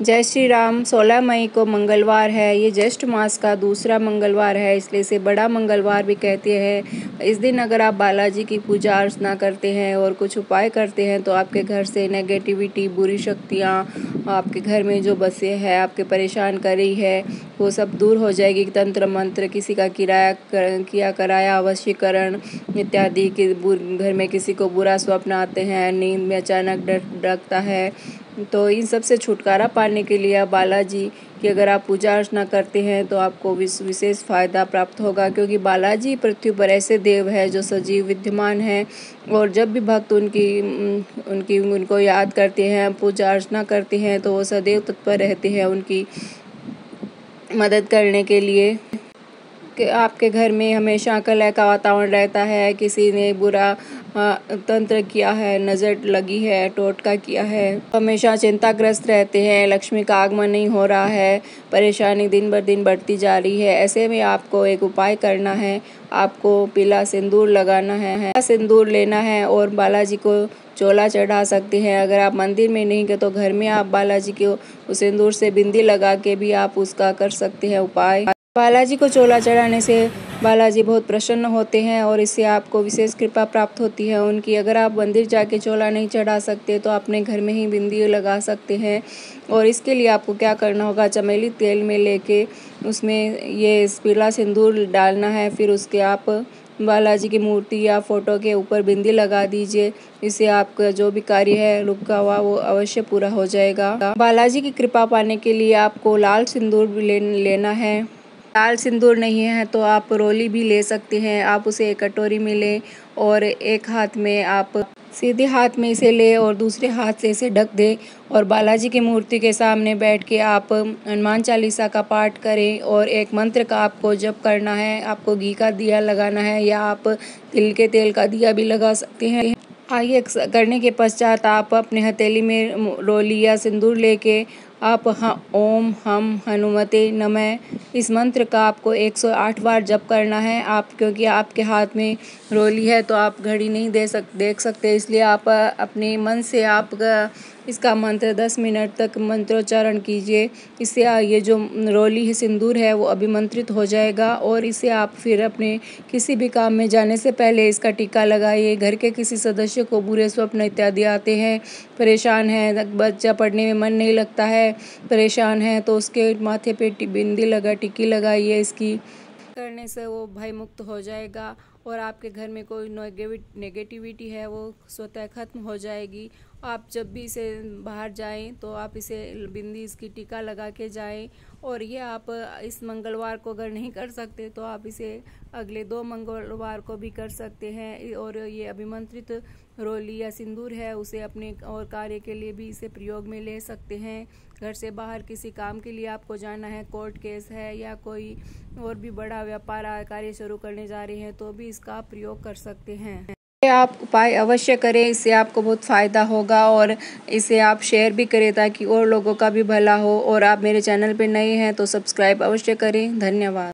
जय श्री राम 16 मई को मंगलवार है ये ज्येष्ठ मास का दूसरा मंगलवार है इसलिए इसे बड़ा मंगलवार भी कहते हैं। इस दिन अगर आप बालाजी की पूजा अर्चना करते हैं और कुछ उपाय करते हैं तो आपके घर से नेगेटिविटी बुरी शक्तियाँ आपके घर में जो बसे हैं आपके परेशान कर रही है वो सब दूर हो जाएगी। तंत्र मंत्र किसी का किराया कर, किया कराया अवश्यकरण इत्यादि के घर में किसी को बुरा स्वप्न आते हैं नींद में अचानक डरता है तो इन सबसे छुटकारा पाने के लिए बालाजी की अगर आप पूजा अर्चना करते हैं तो आपको विशेष फ़ायदा प्राप्त होगा, क्योंकि बालाजी पृथ्वी पर ऐसे देव है जो सजीव विद्यमान है और जब भी भक्त उनकी उनकी, उनको याद करते हैं, पूजा अर्चना करते हैं तो वो सदैव तत्पर रहते हैं उनकी मदद करने के लिए। कि आपके घर में हमेशा कलह का वातावरण रहता है, किसी ने बुरा तंत्र किया है, नज़र लगी है, टोटका किया है। हमेशा चिंताग्रस्त रहते हैं, लक्ष्मी का आगमन नहीं हो रहा है, परेशानी दिन ब दिन बढ़ती जा रही है। ऐसे में आपको एक उपाय करना है, आपको पीला सिंदूर लगाना है सिंदूर लेना है और बालाजी को चोला चढ़ा सकते हैं। अगर आप मंदिर में नहीं गए तो घर में आप बालाजी को सिंदूर से बिंदी लगा के भी आप उसका कर सकते हैं उपाय। बालाजी को चोला चढ़ाने से बालाजी बहुत प्रसन्न होते हैं और इससे आपको विशेष कृपा प्राप्त होती है उनकी। अगर आप मंदिर जाके चोला नहीं चढ़ा सकते तो अपने घर में ही बिंदी लगा सकते हैं। और इसके लिए आपको क्या करना होगा? चमेली तेल में लेके उसमें ये पीला सिंदूर डालना है। फिर उसके आप बालाजी की मूर्ति या फ़ोटो के ऊपर बिंदी लगा दीजिए। इससे आपका जो भी कार्य है रुका हुआ, वो अवश्य पूरा हो जाएगा। बालाजी की कृपा पाने के लिए आपको लाल सिंदूर भी लेना है। लाल सिंदूर नहीं है तो आप रोली भी ले सकते हैं। आप उसे एक कटोरी में लें और एक हाथ में आप सीधे हाथ में इसे ले और दूसरे हाथ से इसे ढक दे और बालाजी की मूर्ति के सामने बैठ के आप हनुमान चालीसा का पाठ करें और एक मंत्र का आपको जप करना है, आपको घी का दिया लगाना है या आप तिल के तेल का दिया भी लगा सकते हैं। आइए करने के पश्चात आप अपने हथेली में रोली या सिंदूर लेके आप हाँ ओम, हम, हनुमते, नमः। इस मंत्र का आपको 108 बार जप करना है। आप, क्योंकि आपके हाथ में रोली है तो आप घड़ी नहीं दे सक, देख सकते। इसलिए आप अपने मन से आप इसका मंत्र दस मिनट तक मंत्रोच्चारण कीजिए। इससे ये जो रोली है, सिंदूर है, वो अभिमंत्रित हो जाएगा। और इसे आप फिर अपने किसी भी काम में जाने से पहले इसका टीका लगाइए। घर के किसी सदस्य को बुरे स्वप्न इत्यादि आते हैं। परेशान हैं, बच्चा पढ़ने में मन नहीं लगता है। परेशान है तो उसके माथे पे बिंदी लगा, टिक्की लगाइए इसकी। करने से वो भय मुक्त हो जाएगा और आपके घर में कोई नेगेटिविटी है, वो स्वतः खत्म हो जाएगी। आप जब भी इसे बाहर जाएँ तो आप इसे बिंदी इसकी टीका लगा के जाएँ, और ये आप इस मंगलवार को अगर नहीं कर सकते तो आप इसे अगले दो मंगलवार को भी कर सकते हैं। और ये अभिमंत्रित रोली या सिंदूर है, उसे अपने और कार्य के लिए भी इसे प्रयोग में ले सकते हैं। घर से बाहर किसी काम के लिए आपको जाना है, कोर्ट केस है, या कोई और भी बड़ा व्यापार कार्य शुरू करने जा रहे हैं तो भी इसका प्रयोग कर सकते हैं। आप उपाय अवश्य करें, इससे आपको बहुत फ़ायदा होगा और इसे आप शेयर भी करें ताकि और लोगों का भी भला हो। और आप मेरे चैनल पर नए हैं तो सब्सक्राइब अवश्य करें। धन्यवाद।